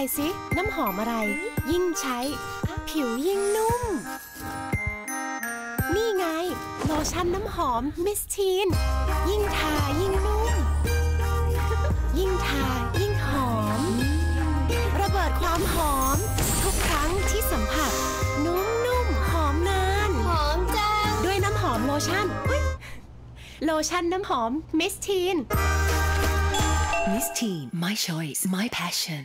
ายสิ น้ำหอมอะไร ยิ่งใช้ ผิวยิ่งนุ่ม นี่ไง โลชั่นน้ำหอมมิสทีน ยิ่งทายิ่งนุ่ม ยิ่งทายิ่งหอม ระเบิดความหอม ทุกครั้งที่สัมผัส นุ่มนุ่มหอมนาน หอมจัง ด้วยน้ำหอมโลชั่นโลชั่นน้ำหอมมิสทีน Miss Teen, my choice, my passion.